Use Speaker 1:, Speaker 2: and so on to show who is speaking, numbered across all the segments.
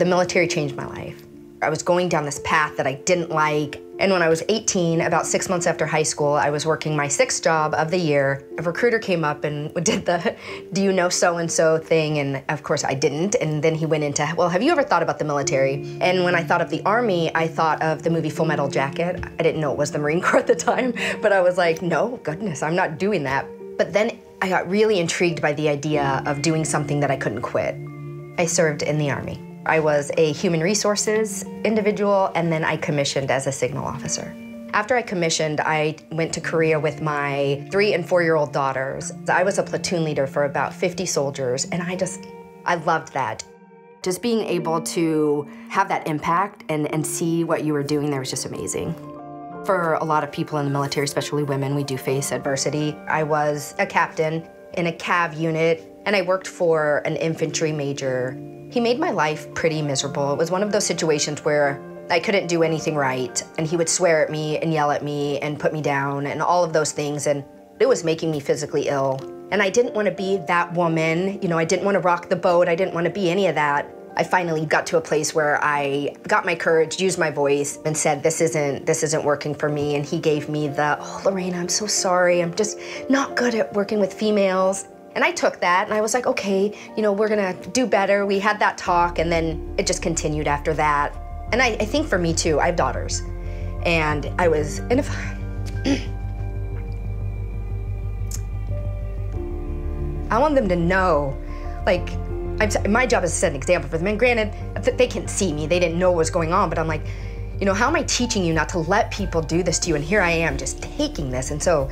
Speaker 1: The military changed my life. I was going down this path that I didn't like. And when I was 18, about six months after high school, I was working my sixth job of the year. A recruiter came up and did the do you know so and so thing. And of course, I didn't. And then he went into, well, have you ever thought about the military? And when I thought of the Army, I thought of the movie Full Metal Jacket. I didn't know it was the Marine Corps at the time, but I was like, no, goodness, I'm not doing that. But then I got really intrigued by the idea of doing something that I couldn't quit. I served in the Army. I was a human resources individual, and then I commissioned as a signal officer. After I commissioned, I went to Korea with my three and four year old daughters. I was a platoon leader for about 50 soldiers, and I just, I loved that. Just being able to have that impact and, and see what you were doing there was just amazing. For a lot of people in the military, especially women, we do face adversity. I was a captain in a CAV unit, and I worked for an infantry major he made my life pretty miserable. It was one of those situations where I couldn't do anything right, and he would swear at me and yell at me and put me down and all of those things, and it was making me physically ill. And I didn't want to be that woman. You know, I didn't want to rock the boat. I didn't want to be any of that. I finally got to a place where I got my courage, used my voice, and said, "This isn't this isn't working for me." And he gave me the, "Oh, Lorrena, I'm so sorry. I'm just not good at working with females." And I took that and I was like, okay, you know, we're gonna do better. We had that talk and then it just continued after that. And I, I think for me too, I have daughters. And I was, and if, I want them to know, like, my job is to set an example for them. And granted, they can see me, they didn't know what was going on, but I'm like, you know, how am I teaching you not to let people do this to you? And here I am just taking this. And so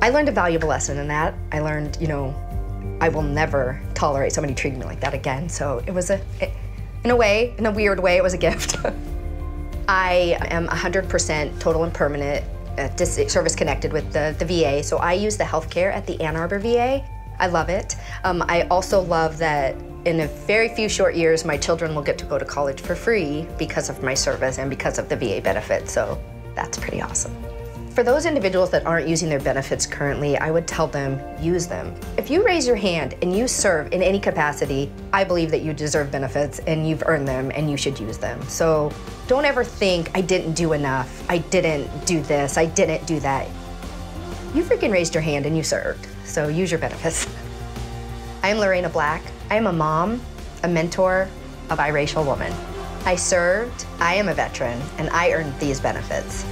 Speaker 1: I learned a valuable lesson in that. I learned, you know, I will never tolerate somebody treating me like that again. So it was a, it, in a way, in a weird way, it was a gift. I am 100% total and permanent uh, service connected with the, the VA. So I use the healthcare at the Ann Arbor VA. I love it. Um, I also love that in a very few short years, my children will get to go to college for free because of my service and because of the VA benefits. So that's pretty awesome. For those individuals that aren't using their benefits currently, I would tell them, use them. If you raise your hand and you serve in any capacity, I believe that you deserve benefits and you've earned them and you should use them. So don't ever think, I didn't do enough, I didn't do this, I didn't do that. You freaking raised your hand and you served, so use your benefits. I am Lorrena Black. I am a mom, a mentor, a biracial woman. I served, I am a veteran, and I earned these benefits.